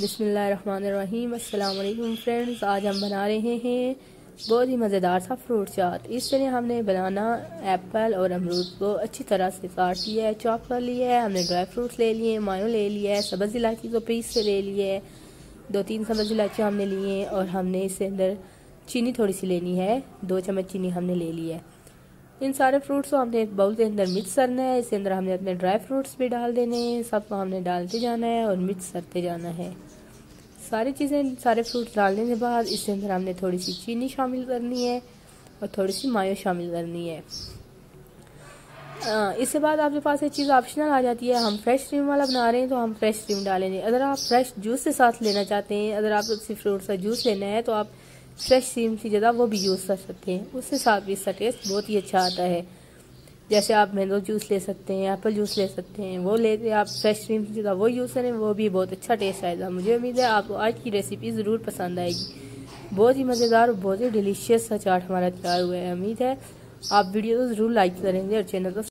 बिसमीम अल्लाम फ्रेंड्स, आज हम बना रहे हैं बहुत ही मज़ेदार सा फ्रूट चाट। इस तरह हमने बनाना एप्पल और अमरूद को अच्छी तरह से काट लिया है, चॉप कर लिया है। हमने ड्राई फ्रूट्स ले लिए, मायो ले लिया है, सब्ज़ इलायची को पीस से ले लिए है। दो तीन सब्ज़ इलायची हमने लिए हैं और हमने इसके अंदर चीनी थोड़ी सी लेनी है। दो चम्मच चीनी हमने ले ली है। इन सारे फ्रूट्स को हमने एक बाउल के अंदर मिक्स करना है। इसके अंदर हमने अपने ड्राई फ्रूट्स भी डाल देने हैं। सबको हमने डालते जाना है और मिक्स करते जाना है। सारी चीज़ें, सारे फ्रूट्स डालने के बाद इसके अंदर हमने थोड़ी सी चीनी शामिल करनी है और थोड़ी सी मायो शामिल करनी है। इसके बाद आपके पास एक चीज़ ऑप्शनल आ जाती है। हम फ्रेश क्रीम वाला बना रहे हैं तो हम फ्रेश क्रीम डालेंगे। अगर आप फ्रेश जूस के साथ लेना चाहते हैं, अगर आप सिर्फ़ फ्रूट का जूस लेना है तो आप फ्रेश क्रीम की जगह वो भी यूज़ कर सकते हैं। साथ भी इसका टेस्ट बहुत ही अच्छा आता है। जैसे आप मैंगो जूस ले सकते हैं एप्पल जूस ले सकते हैं, वो ले आप फ्रेश क्रीम की जगह वो यूज़ करें, वो भी बहुत अच्छा टेस्ट आएगा। मुझे उम्मीद है आपको आज की रेसिपी ज़रूर पसंद आएगी। बहुत ही मज़ेदार और बहुत ही डिलीशियस सा चाट हमारा तैयार हुआ है। उम्मीद है आप वीडियो ज़रूर लाइक करेंगे और चैनल को